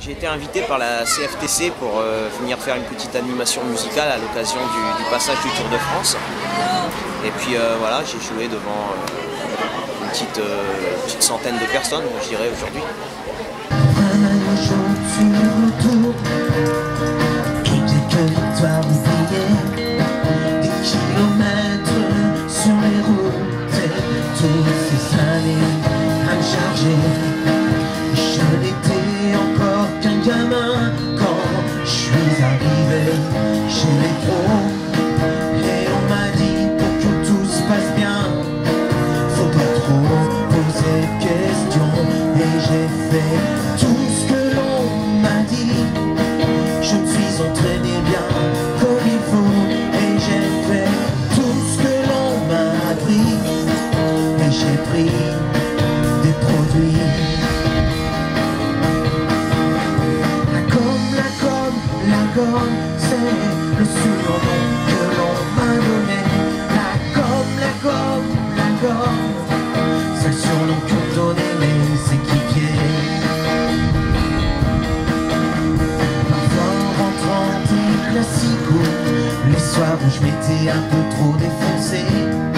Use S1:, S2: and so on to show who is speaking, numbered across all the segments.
S1: J'ai été invité par la CFTC pour euh, venir faire une petite animation musicale à l'occasion du, passage du Tour de France. Et puis euh, voilà, j'ai joué devant euh, une petite, petite, centaine de personnes, je dirais, aujourd'hui.
S2: Les soirs où je m'étais un peu trop défoncé.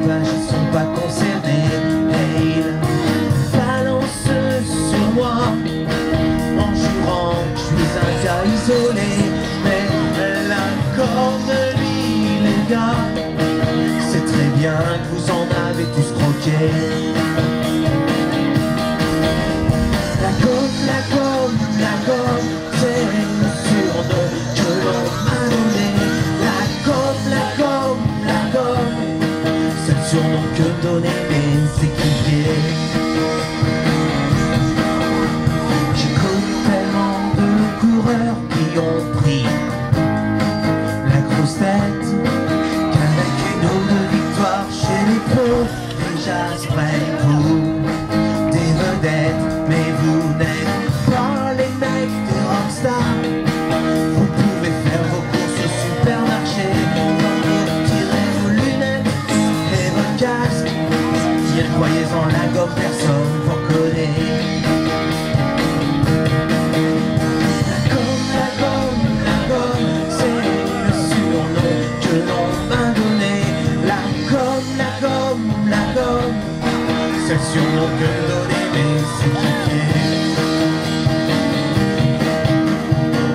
S2: bien que vous en avez tous croqué. cool and just play cool. Sur nos cœurs donnés mes équipiers.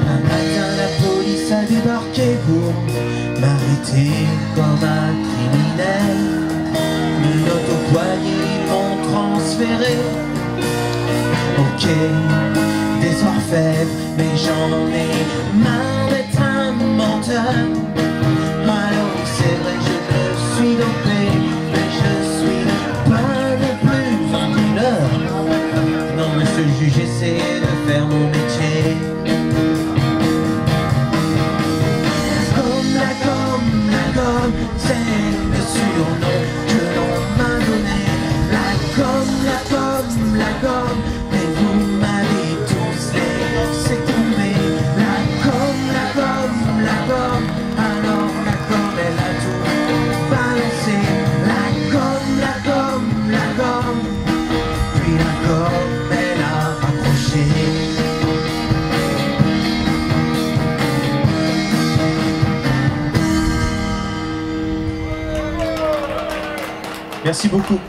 S2: Un matin la police a débarqué pour m'arrêter comme un criminel. Une note au poignet, ils m'ont transféré. Ok, des orfèvres, mais j'en ai marre d'être un menteur. time Merci beaucoup.